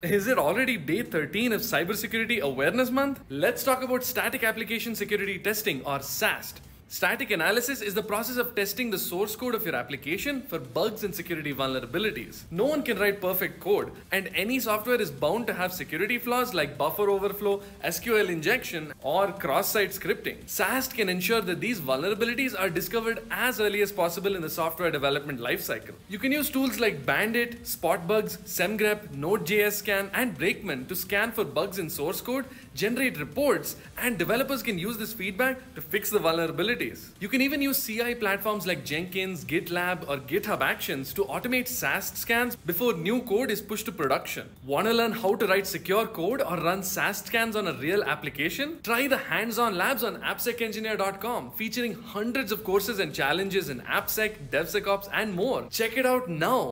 Is it already day 13 of Cybersecurity Awareness Month? Let's talk about Static Application Security Testing or SAST. Static analysis is the process of testing the source code of your application for bugs and security vulnerabilities. No one can write perfect code, and any software is bound to have security flaws like buffer overflow, SQL injection, or cross site scripting. SAST can ensure that these vulnerabilities are discovered as early as possible in the software development lifecycle. You can use tools like Bandit, Spotbugs, SemGrep, Node.js Scan, and Brakeman to scan for bugs in source code, generate reports, and developers can use this feedback to fix the vulnerability you can even use CI platforms like Jenkins, GitLab, or GitHub Actions to automate SAST scans before new code is pushed to production. Want to learn how to write secure code or run SAST scans on a real application? Try the hands-on labs on AppSecEngineer.com featuring hundreds of courses and challenges in AppSec, DevSecOps, and more. Check it out now.